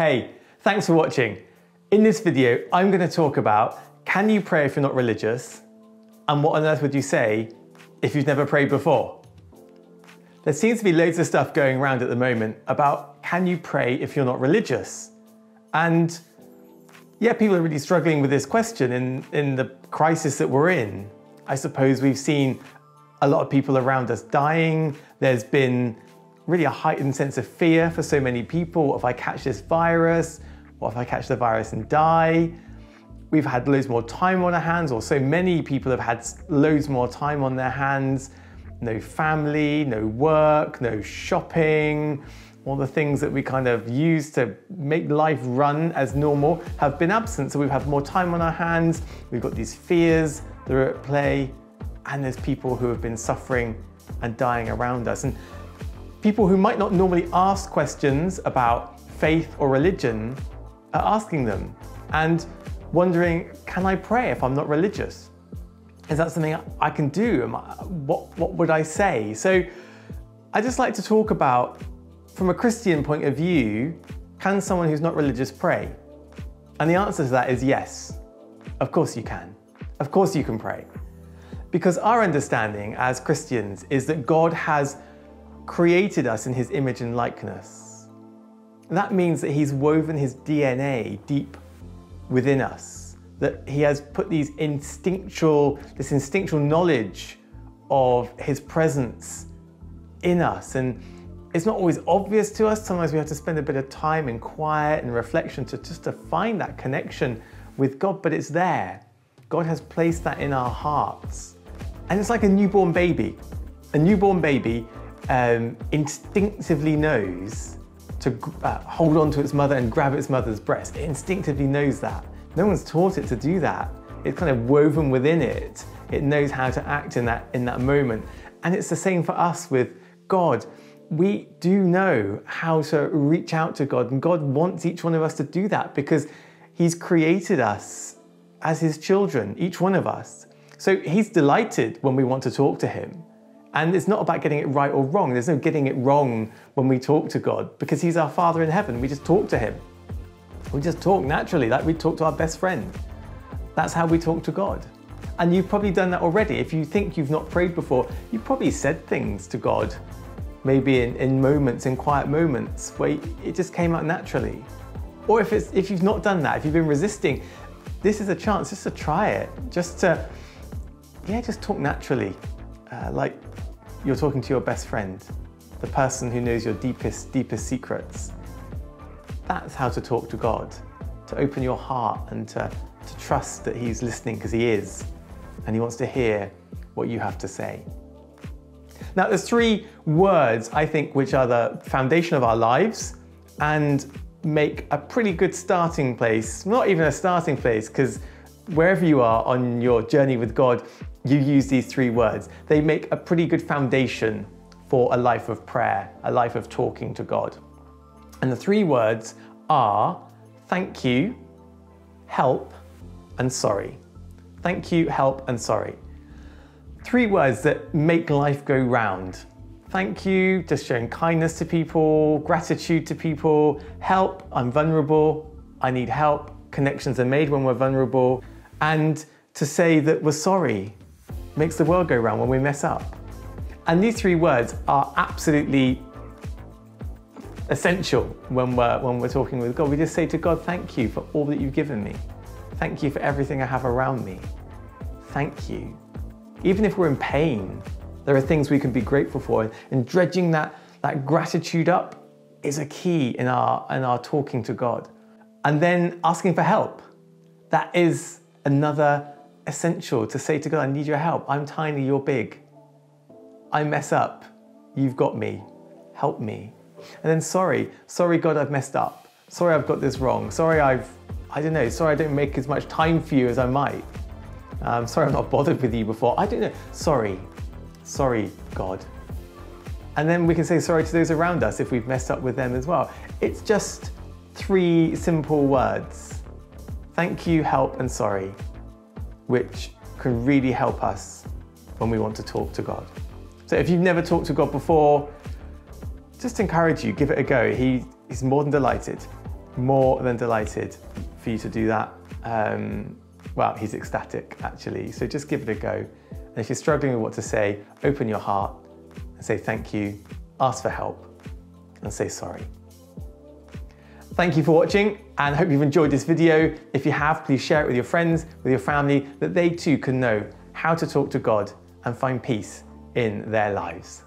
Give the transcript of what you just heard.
Hey, thanks for watching. In this video, I'm going to talk about can you pray if you're not religious? And what on earth would you say if you've never prayed before? There seems to be loads of stuff going around at the moment about can you pray if you're not religious? And yeah, people are really struggling with this question in, in the crisis that we're in. I suppose we've seen a lot of people around us dying. There's been really a heightened sense of fear for so many people. What if I catch this virus? What if I catch the virus and die? We've had loads more time on our hands, or so many people have had loads more time on their hands. No family, no work, no shopping. All the things that we kind of use to make life run as normal have been absent. So we've had more time on our hands. We've got these fears that are at play, and there's people who have been suffering and dying around us. And people who might not normally ask questions about faith or religion are asking them and wondering, can I pray if I'm not religious? Is that something I can do? What, what would I say? So I just like to talk about, from a Christian point of view, can someone who's not religious pray? And the answer to that is yes. Of course you can. Of course you can pray. Because our understanding as Christians is that God has created us in his image and likeness. That means that he's woven his DNA deep within us, that he has put these instinctual, this instinctual knowledge of his presence in us. And it's not always obvious to us. Sometimes we have to spend a bit of time in quiet and reflection to just to find that connection with God, but it's there. God has placed that in our hearts. And it's like a newborn baby. A newborn baby um, instinctively knows to uh, hold on to its mother and grab its mother's breast. It instinctively knows that. No one's taught it to do that. It's kind of woven within it. It knows how to act in that, in that moment. And it's the same for us with God. We do know how to reach out to God, and God wants each one of us to do that because He's created us as His children, each one of us. So He's delighted when we want to talk to Him. And it's not about getting it right or wrong. There's no getting it wrong when we talk to God because He's our Father in heaven. We just talk to Him. We just talk naturally, like we talk to our best friend. That's how we talk to God. And you've probably done that already. If you think you've not prayed before, you've probably said things to God, maybe in, in moments, in quiet moments, where it just came out naturally. Or if, it's, if you've not done that, if you've been resisting, this is a chance just to try it, just to, yeah, just talk naturally, uh, like you're talking to your best friend, the person who knows your deepest, deepest secrets. That's how to talk to God, to open your heart and to, to trust that He's listening because He is, and He wants to hear what you have to say. Now, there's three words I think which are the foundation of our lives and make a pretty good starting place, not even a starting place, because wherever you are on your journey with God, you use these three words. They make a pretty good foundation for a life of prayer, a life of talking to God. And the three words are thank you, help, and sorry. Thank you, help, and sorry. Three words that make life go round. Thank you, just showing kindness to people, gratitude to people, help, I'm vulnerable, I need help, connections are made when we're vulnerable, and to say that we're sorry, makes the world go round when we mess up. And these three words are absolutely essential when we're, when we're talking with God. We just say to God, thank you for all that you've given me. Thank you for everything I have around me. Thank you. Even if we're in pain, there are things we can be grateful for. And dredging that, that gratitude up is a key in our, in our talking to God. And then asking for help. That is another essential to say to God, I need your help. I'm tiny, you're big. I mess up. You've got me. Help me. And then sorry, sorry God, I've messed up. Sorry I've got this wrong. Sorry I've, I don't know, sorry I don't make as much time for you as I might. Um, sorry I'm not bothered with you before. I don't know. Sorry. Sorry, God. And then we can say sorry to those around us if we've messed up with them as well. It's just three simple words. Thank you, help, and sorry which can really help us when we want to talk to God. So if you've never talked to God before, just encourage you, give it a go. He, he's more than delighted more than delighted for you to do that. Um, well, he's ecstatic actually. So just give it a go. And if you're struggling with what to say, open your heart and say thank you, ask for help, and say sorry. Thank you for watching and hope you've enjoyed this video. If you have, please share it with your friends, with your family, that they too can know how to talk to God and find peace in their lives.